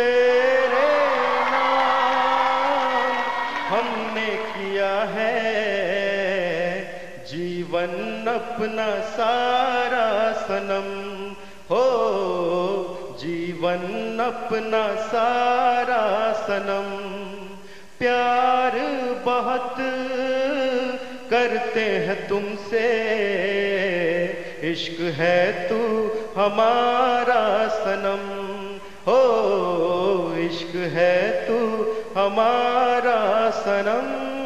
तेरे नाम हमने किया है। जीवन अपना सारा सनम हो। जीवन अपना सारा सनम। प्यार बहुत करते हैं तुमसे। इश्क है तू हमारा सनम। हो इश्क है तू हमारा सनम।